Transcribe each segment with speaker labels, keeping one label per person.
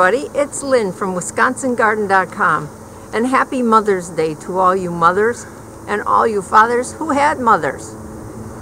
Speaker 1: everybody, it's Lynn from WisconsinGarden.com and happy Mother's Day to all you mothers and all you fathers who had mothers.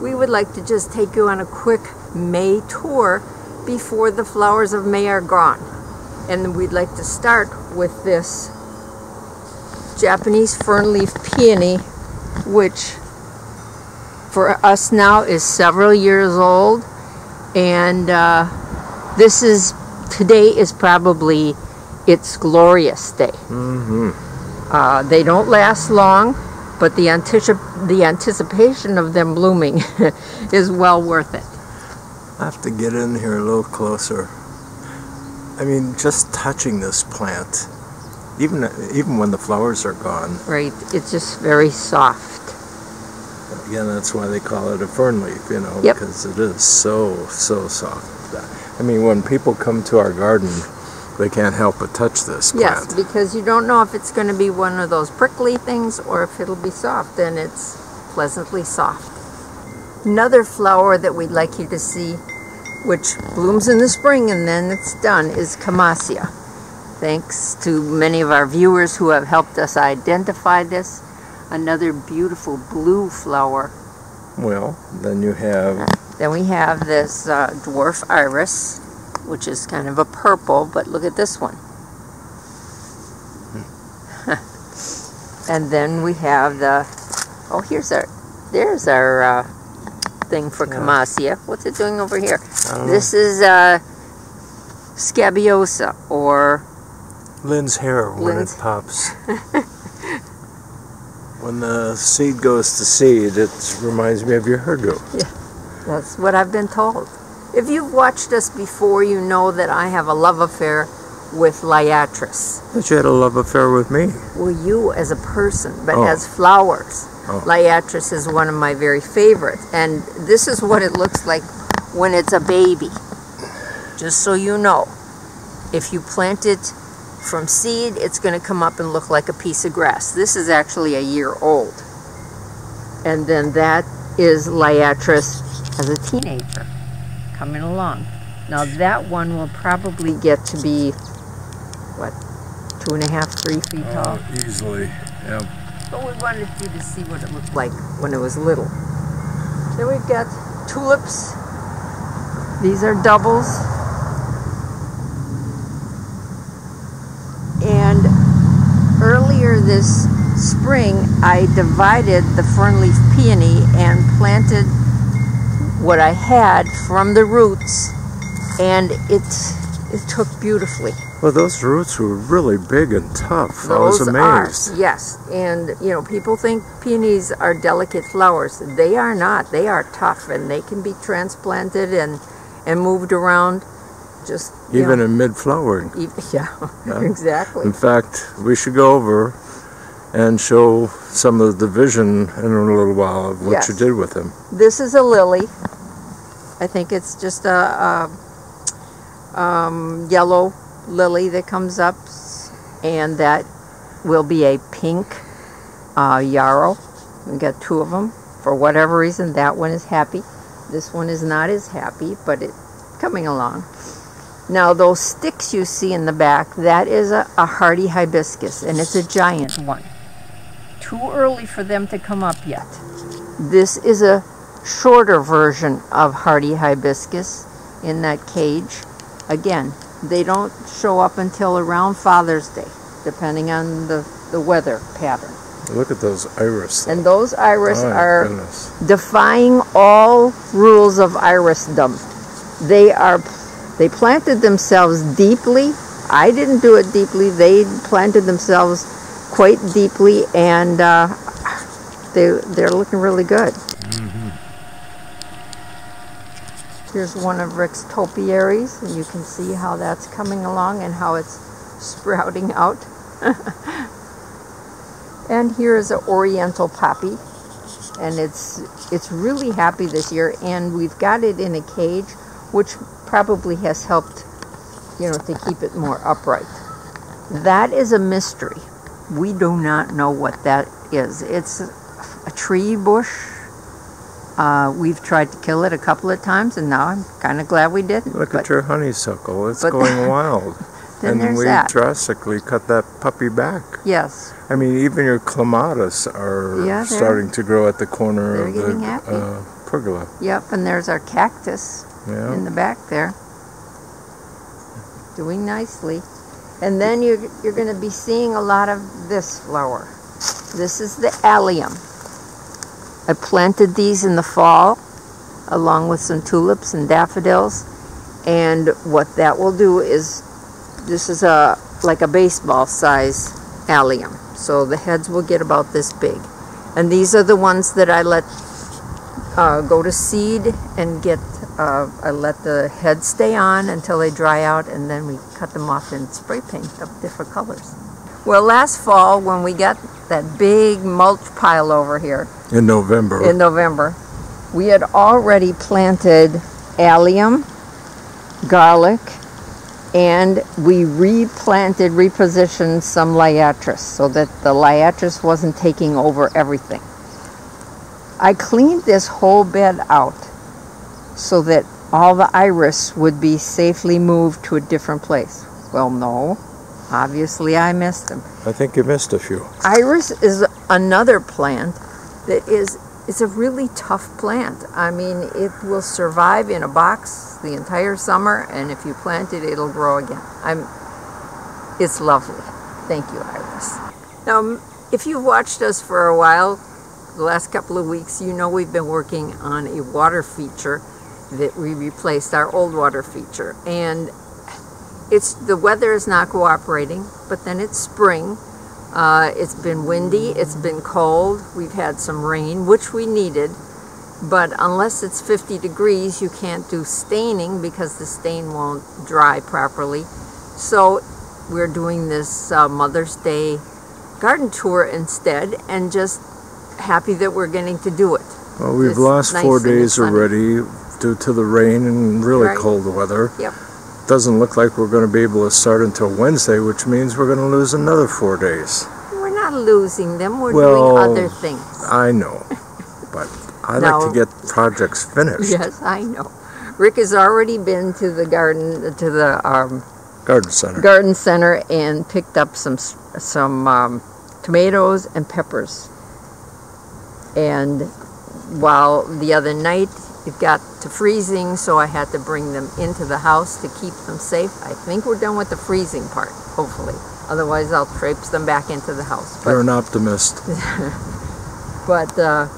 Speaker 1: We would like to just take you on a quick May tour before the flowers of May are gone. And we'd like to start with this Japanese fern leaf peony, which for us now is several years old. And uh, this is, today is probably its glorious day.
Speaker 2: Mm-hmm.
Speaker 1: Uh, they don't last long, but the, anticip- the anticipation of them blooming is well worth it.
Speaker 2: I have to get in here a little closer. I mean, just touching this plant, even even when the flowers are gone.
Speaker 1: Right, it's just very soft.
Speaker 2: Again, that's why they call it a fern leaf, you know,
Speaker 1: Yep.
Speaker 2: because it is so so soft. I mean, when people come to our garden, they can't help but touch this plant.
Speaker 1: Yes, because you don't know if it's going to be one of those prickly things or if it'll be soft, and it's pleasantly soft. Another flower that we'd like you to see, which blooms in the spring and then it's done, is Camassia. Thanks to many of our viewers who have helped us identify this. Another beautiful blue flower.
Speaker 2: Well, then you have
Speaker 1: Then we have this uh, dwarf iris, which is kind of a purple, but look at this one. and then we have the, oh, here's our, there's our uh, thing for
Speaker 2: Yeah.
Speaker 1: Camassia. What's it doing over here? This is uh, scabiosa, or
Speaker 2: know, Lynn's hair when
Speaker 1: Lynn's-
Speaker 2: it pops. when the seed goes to seed, it reminds me of your hairdo.
Speaker 1: That's what I've been told. If you've watched us before, you know that I have a love affair with Liatris.
Speaker 2: But you had a love affair with me.
Speaker 1: Well, you as a person, but
Speaker 2: Oh.
Speaker 1: as flowers.
Speaker 2: Oh.
Speaker 1: Liatris is one of my very favorites. And this is what it looks like when it's a baby. Just so you know. If you plant it from seed, it's going to come up and look like a piece of grass. This is actually a year old. And then that is Liatris as a teenager coming along. Now that one will probably get to be, what, two and a half, three feet oh, tall?
Speaker 2: easily. Yeah.
Speaker 1: But we wanted you to see what it looked like when it was little. Then we've got tulips. These are doubles. And earlier this spring, I divided the fern leaf peony and planted what I had from the roots, and it it took beautifully.
Speaker 2: Well, those roots were really big and tough. I was
Speaker 1: Those
Speaker 2: amazed.
Speaker 1: Are, yes, and you know, people think peonies are delicate flowers. They are not. They are tough, and they can be transplanted and and moved around. Just
Speaker 2: Even
Speaker 1: know,
Speaker 2: in mid-flowering.
Speaker 1: e- yeah,
Speaker 2: Yeah.
Speaker 1: exactly.
Speaker 2: In fact, we should go over and show some of the division in a little while of what
Speaker 1: Yes.
Speaker 2: you did with them.
Speaker 1: This is a lily. I think it's just a, a um, yellow lily that comes up, and that will be a pink uh, yarrow. We got two of them. For whatever reason, that one is happy. This one is not as happy, but it's coming along. Now, those sticks you see in the back, that is a, a hardy hibiscus, and it's a giant one. Too early for them to come up yet. This is a shorter version of hardy hibiscus in that cage. Again, they don't show up until around Father's Day, depending on the, the weather pattern.
Speaker 2: Look at those iris. though.
Speaker 1: And those iris
Speaker 2: Oh,
Speaker 1: are
Speaker 2: goodness.
Speaker 1: defying all rules of irisdom. They are they planted themselves deeply. I didn't do it deeply. They planted themselves quite deeply, and uh, they they're looking really good. Here's one of Rick's topiaries, and you can see how that's coming along and how it's sprouting out. and here is an oriental poppy and it's it's really happy this year and we've got it in a cage which probably has helped, you know, to keep it more upright. That is a mystery. We do not know what that is. It's a tree bush. Uh, we've tried to kill it a couple of times, and now I'm kind of glad we didn't.
Speaker 2: Look
Speaker 1: but
Speaker 2: at your honeysuckle. It's going wild.
Speaker 1: then
Speaker 2: and we
Speaker 1: that.
Speaker 2: drastically cut that puppy back.
Speaker 1: Yes,
Speaker 2: I mean, even your clematis are
Speaker 1: Yeah,
Speaker 2: starting to grow at the corner of the uh, pergola.
Speaker 1: yep, and there's our cactus.
Speaker 2: Yeah.
Speaker 1: in the back there. Doing nicely. And then you're, you're going to be seeing a lot of this flower. This is the allium. I planted these in the fall along with some tulips and daffodils. And what that will do is this is a like a baseball size allium. So the heads will get about this big. And these are the ones that I let uh, go to seed and get uh, I let the heads stay on until they dry out and then we cut them off and spray paint of different colors. Well, last fall when we got that big mulch pile over here
Speaker 2: In November.
Speaker 1: in November, we had already planted allium, garlic, and we replanted, repositioned some liatris so that the liatris wasn't taking over everything. I cleaned this whole bed out so that all the iris would be safely moved to a different place. Well, no. Obviously, I missed them.
Speaker 2: I think you missed a few.
Speaker 1: Iris is another plant that is it's a really tough plant. I mean, it will survive in a box the entire summer, and if you plant it, it'll grow again. I'm. It's lovely. Thank you, Iris. Now, if you've watched us for a while, the last couple of weeks, you know we've been working on a water feature that we replaced our old water feature, and it's the weather is not cooperating. But then it's spring. Uh, it's been windy. It's been cold. We've had some rain, which we needed. But unless it's 50 degrees, you can't do staining because the stain won't dry properly. So we're doing this uh, Mother's Day garden tour instead, and just happy that we're getting to do it.
Speaker 2: Well, we've
Speaker 1: It's
Speaker 2: lost
Speaker 1: nice
Speaker 2: four days already due to the rain and really
Speaker 1: Right.
Speaker 2: cold weather.
Speaker 1: Yep.
Speaker 2: Doesn't look like we're going to be able to start until Wednesday, which means we're going to lose another four days.
Speaker 1: We're not losing them. We're
Speaker 2: Well,
Speaker 1: doing other things.
Speaker 2: I know, but I
Speaker 1: No.
Speaker 2: like to get projects finished.
Speaker 1: Yes, I know. Rick has already been to the garden, to the um,
Speaker 2: Garden center.
Speaker 1: garden center and picked up some some um, tomatoes and peppers. And while the other night it got to freezing, so I had to bring them into the house to keep them safe. I think we're done with the freezing part, hopefully. Otherwise, I'll traipse them back into the house. But
Speaker 2: You're an optimist.
Speaker 1: but uh,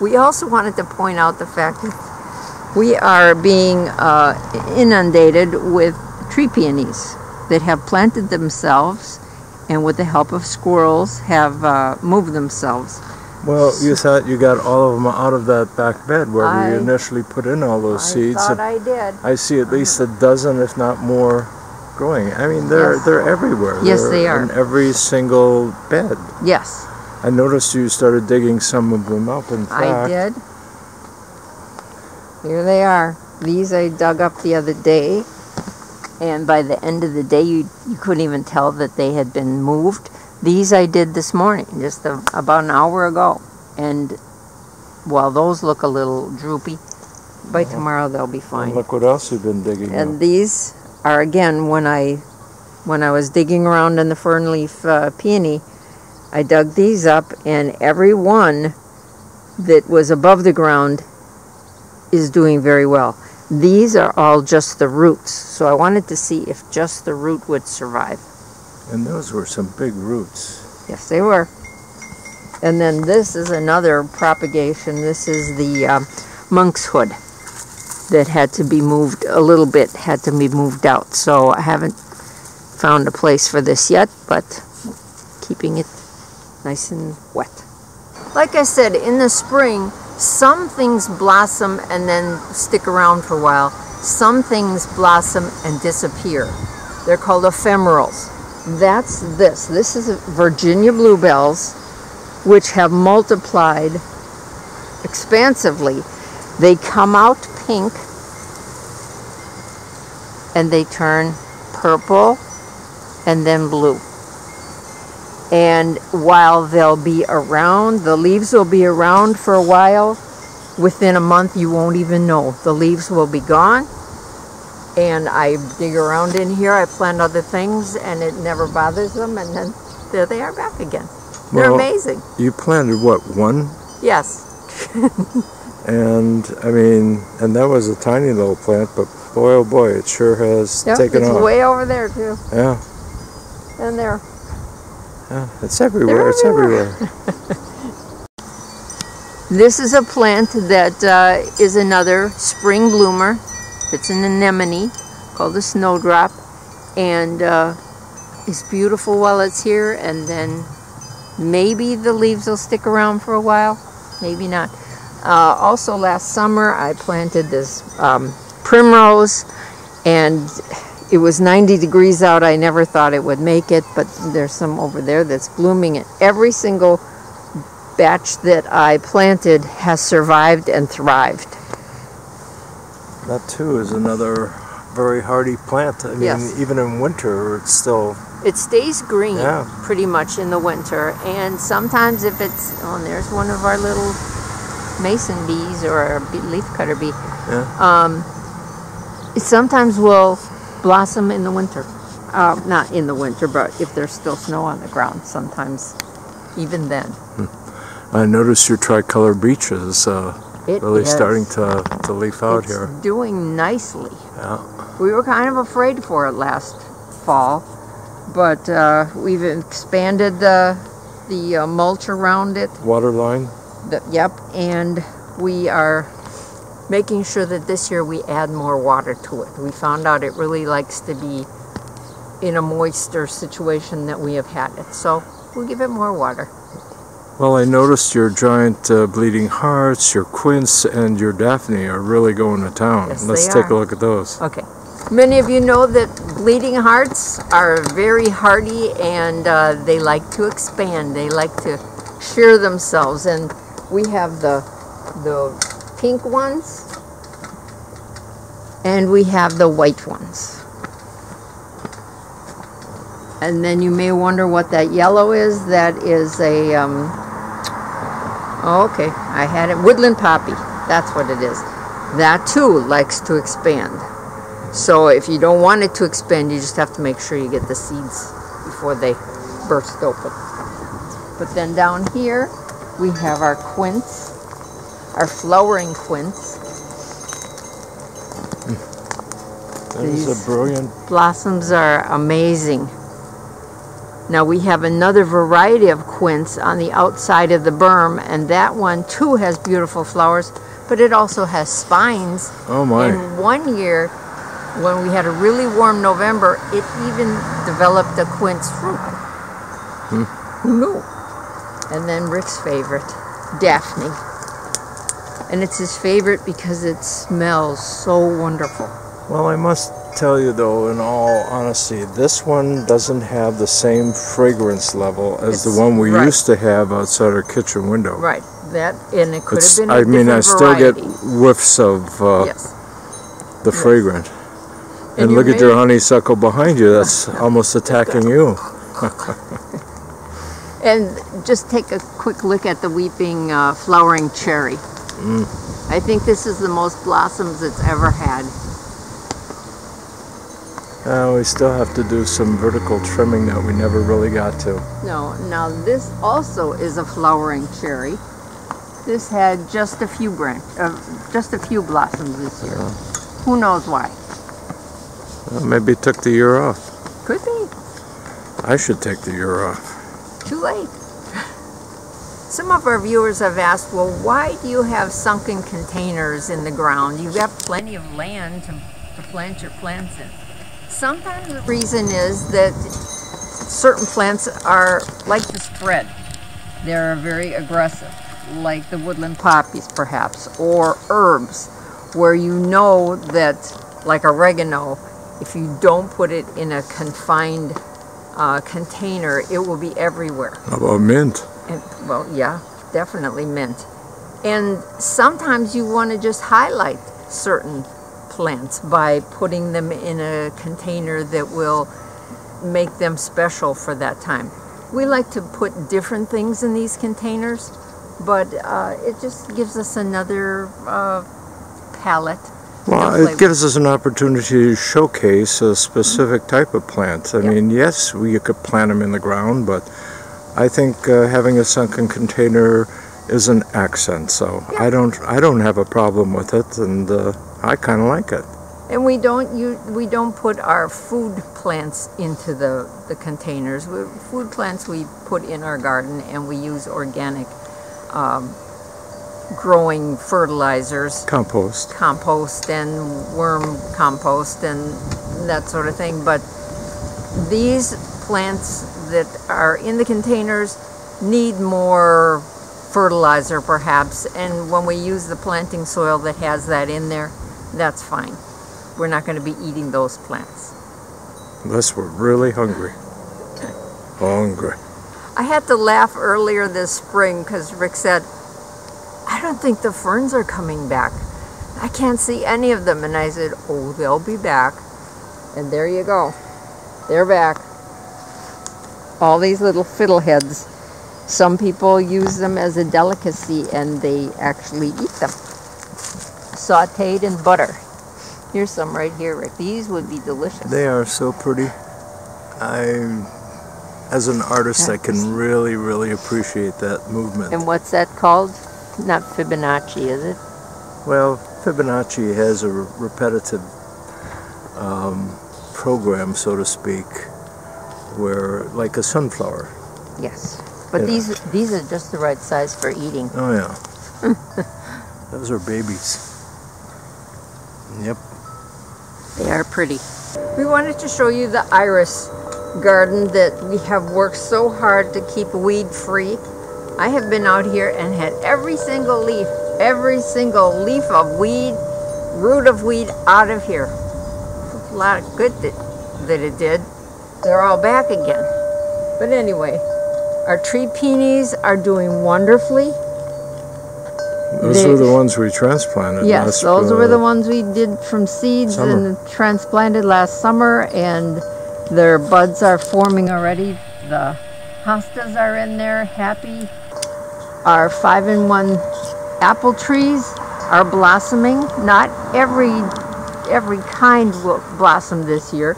Speaker 1: we also wanted to point out the fact that we are being uh, inundated with tree peonies that have planted themselves and with the help of squirrels have uh, moved themselves.
Speaker 2: Well, you thought you got all of them out of that back bed where
Speaker 1: I-
Speaker 2: we initially put in all those seeds.
Speaker 1: I thought I did.
Speaker 2: I see at least a dozen, if not more, growing. I mean, they're
Speaker 1: Yes.
Speaker 2: they're everywhere.
Speaker 1: Yes,
Speaker 2: They're
Speaker 1: they are.
Speaker 2: in every single bed.
Speaker 1: Yes,
Speaker 2: I noticed you started digging some of them up. In fact,
Speaker 1: I did. Here they are. These I dug up the other day, and by the end of the day, you, you couldn't even tell that they had been moved. These I did this morning, just a, about an hour ago. And while those look a little droopy, by tomorrow they'll be
Speaker 2: And
Speaker 1: fine.
Speaker 2: look what else you've been digging
Speaker 1: And
Speaker 2: up.
Speaker 1: these are again when I when I was digging around in the fern leaf uh, peony, I dug these up, and every one that was above the ground is doing very well. These are all just the roots, so I wanted to see if just the root would survive.
Speaker 2: And those were some big roots.
Speaker 1: Yes, they were. And then this is another propagation. This is the um, monk's hood that had to be moved a little bit, had to be moved out. So I haven't found a place for this yet, but keeping it nice and wet. Like I said, in the spring, some things blossom and then stick around for a while. Some things blossom and disappear. They're called ephemerals. That's this. This is Virginia bluebells, which have multiplied expansively. They come out pink and they turn purple and then blue. And while they'll be around, the leaves will be around for a while. Within a month, you won't even know. The leaves will be gone. And I dig around in here, I plant other things, and it never bothers them. And then there they are back again. They're
Speaker 2: Well-
Speaker 1: amazing.
Speaker 2: You planted what one,
Speaker 1: Yes.
Speaker 2: and I mean, and that was a tiny little plant, but boy oh boy, it sure has
Speaker 1: Yep,
Speaker 2: taken
Speaker 1: it's
Speaker 2: off.
Speaker 1: way over there, too.
Speaker 2: Yeah,
Speaker 1: And there.
Speaker 2: yeah, it's everywhere.
Speaker 1: They're
Speaker 2: it's
Speaker 1: everywhere.
Speaker 2: everywhere.
Speaker 1: This is a plant that uh, is another spring bloomer. It's an anemone called a snowdrop, and uh, it's beautiful while it's here. And then maybe the leaves will stick around for a while, maybe not. Uh, also, last summer I planted this um, primrose, and it was 90 degrees out. I never thought it would make it, but there's some over there that's blooming. And every single batch that I planted has survived and thrived.
Speaker 2: That too is another very hardy plant. I mean,
Speaker 1: Yes.
Speaker 2: even in winter, it's still
Speaker 1: It stays green
Speaker 2: Yeah.
Speaker 1: pretty much in the winter, and sometimes if it's oh, and there's one of our little mason bees or a bee- leaf cutter bee.
Speaker 2: Yeah.
Speaker 1: Um, it sometimes will blossom in the winter. Uh, not in the winter, but if there's still snow on the ground, sometimes even then.
Speaker 2: I noticed your tricolor beech is uh,
Speaker 1: It
Speaker 2: really
Speaker 1: is-
Speaker 2: starting to, to leaf out
Speaker 1: it's
Speaker 2: here.
Speaker 1: doing nicely.
Speaker 2: Yeah.
Speaker 1: We were kind of afraid for it last fall, but uh, we've expanded the the uh, mulch around it.
Speaker 2: Water line.
Speaker 1: The, yep, and we are making sure that this year we add more water to it. We found out it really likes to be in a moister situation that we have had it, so we'll give it more water.
Speaker 2: Well, I noticed your giant uh, bleeding hearts, your quince, and your daphne are really going to town.
Speaker 1: Yes,
Speaker 2: Let's take a look at those.
Speaker 1: Okay. Many of you know that bleeding hearts are very hardy and uh, they like to expand. They like to share themselves, and we have the the pink ones, and we have the white ones. And then you may wonder what that yellow is. That is a um, okay. I had it woodland poppy. That's what it is. That too likes to expand. So if you don't want it to expand, you just have to make sure you get the seeds before they burst open. But then down here, we have our quince, our flowering quince.
Speaker 2: That is
Speaker 1: These-
Speaker 2: a brilliant.
Speaker 1: Blossoms are amazing. Now we have another variety of quince on the outside of the berm, and that one too has beautiful flowers, but it also has spines.
Speaker 2: Oh my.
Speaker 1: And one year, when we had a really warm November, it even developed a quince fruit. Hmm. Who knew? And then Rick's favorite, Daphne. And it's his favorite because it smells so wonderful.
Speaker 2: Well, I must tell you though, in all honesty, this one doesn't have the same fragrance level as
Speaker 1: It's-
Speaker 2: the one we
Speaker 1: right.
Speaker 2: used to have outside our kitchen window.
Speaker 1: Right. That and it could
Speaker 2: It's,
Speaker 1: have been a
Speaker 2: I mean, I still
Speaker 1: variety.
Speaker 2: get whiffs of uh,
Speaker 1: yes.
Speaker 2: the fragrant.
Speaker 1: And
Speaker 2: And, look at your honeysuckle behind you. That's almost attacking you.
Speaker 1: And just take a quick look at the weeping uh, flowering cherry.
Speaker 2: Mm.
Speaker 1: I think this is the most blossoms it's ever had.
Speaker 2: Uh, we still have to do some vertical trimming that we never really got to.
Speaker 1: No, now this also is a flowering cherry. This had just a few branch, uh, just a few blossoms this year. Who knows why?
Speaker 2: Well, maybe it took the year off.
Speaker 1: Could be.
Speaker 2: I should take the year off.
Speaker 1: Too late. Some of our viewers have asked, well, why do you have sunken containers in the ground? You've got plenty of land to, to plant your plants in. Sometimes the reason is that certain plants are like to spread. They're very aggressive, like the woodland poppies perhaps, or herbs, where you know that, like oregano, if you don't put it in a confined uh, container, it will be everywhere.
Speaker 2: How about mint?
Speaker 1: And, well, yeah, definitely mint. And sometimes you want to just highlight certain plants by putting them in a container that will make them special for that time. We like to put different things in these containers, but uh, it just gives us another uh, palette.
Speaker 2: Well, it gives us an opportunity to showcase a specific type of plant. I
Speaker 1: Yep.
Speaker 2: mean, yes, we could plant them in the ground, but I think uh, having a sunken container is an accent. So I don't, I don't have a problem with it, and uh, I kind of like it.
Speaker 1: And we don't use, we don't put our food plants into the, the containers. We, food plants we put in our garden and we use organic um, growing fertilizers,
Speaker 2: Compost.
Speaker 1: compost and worm compost and that sort of thing. But these plants that are in the containers need more fertilizer perhaps. And when we use the planting soil that has that in there, that's fine. We're not going to be eating those plants.
Speaker 2: Unless we're really hungry. Hungry.
Speaker 1: I had to laugh earlier this spring because Rick said, I don't think the ferns are coming back. I can't see any of them. And I said, Oh, they'll be back. And there you go. They're back. All these little fiddleheads. Some people use them as a delicacy and they actually eat them. Sauteed in butter. Here's some right here, Rick. These would be delicious.
Speaker 2: They are so pretty. I, as an artist, I can really, really appreciate that movement.
Speaker 1: And what's that called? Not Fibonacci, is it?
Speaker 2: Well, Fibonacci has a repetitive um, program, so to speak, where, like a sunflower.
Speaker 1: Yes. But
Speaker 2: Yeah.
Speaker 1: these these are just the right size for eating.
Speaker 2: Oh, yeah. Those are babies. Yep.
Speaker 1: They are pretty. We wanted to show you the iris garden that we have worked so hard to keep weed free. I have been out here and had every single leaf, every single leaf of weed, root of weed out of here. A lot of good that, that it did. They're all back again. But anyway, our tree peonies are doing wonderfully.
Speaker 2: Those
Speaker 1: They-
Speaker 2: were the ones we transplanted.
Speaker 1: Yes,
Speaker 2: last,
Speaker 1: those
Speaker 2: uh,
Speaker 1: were the ones we did from seeds
Speaker 2: summer.
Speaker 1: and transplanted last summer, and their buds are forming already. The hostas are in there, happy. Our five in one apple trees are blossoming. Not every every kind will blossom this year,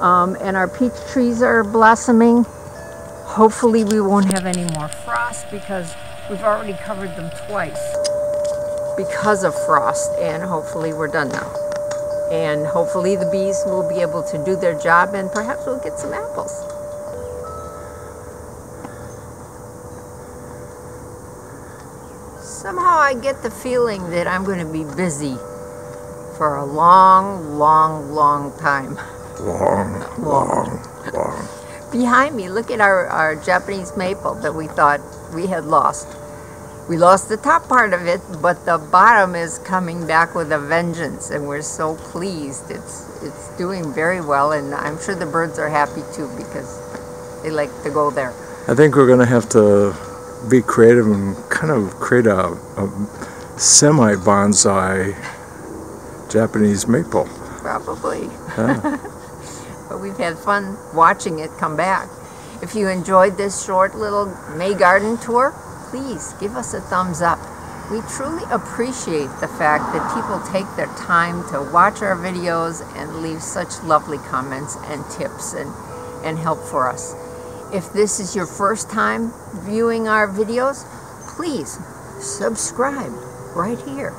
Speaker 1: um, and our peach trees are blossoming. Hopefully, we won't have any more frost because we've already covered them twice because of frost and hopefully we're done now. And hopefully the bees will be able to do their job and perhaps we'll get some apples. Somehow i get the feeling that i'm going to be busy for a long long long time.
Speaker 2: Long, long, long.
Speaker 1: behind me look at our, our japanese maple that we thought we had lost we lost the top part of it but the bottom is coming back with a vengeance and we're so pleased it's it's doing very well and i'm sure the birds are happy too because they like to go there
Speaker 2: I think we're going to have to be creative and kind of create a, a semi bonsai Japanese maple.
Speaker 1: probably
Speaker 2: Yeah.
Speaker 1: but we've had fun watching it come back if you enjoyed this short little may garden tour please give us a thumbs up. We truly appreciate the fact that people take their time to watch our videos and leave such lovely comments and tips and, and help for us. If this is your first time viewing our videos please subscribe right here.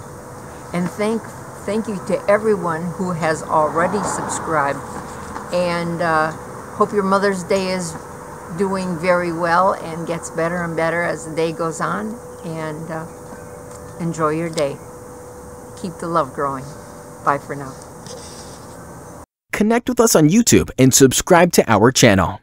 Speaker 1: And thank thank you to everyone who has already subscribed. And uh, hope your mother's day is doing very well and gets better and better as the day goes on. And uh, enjoy your day. Keep the love growing. Bye for now.
Speaker 3: Connect with us on YouTube and subscribe to our channel.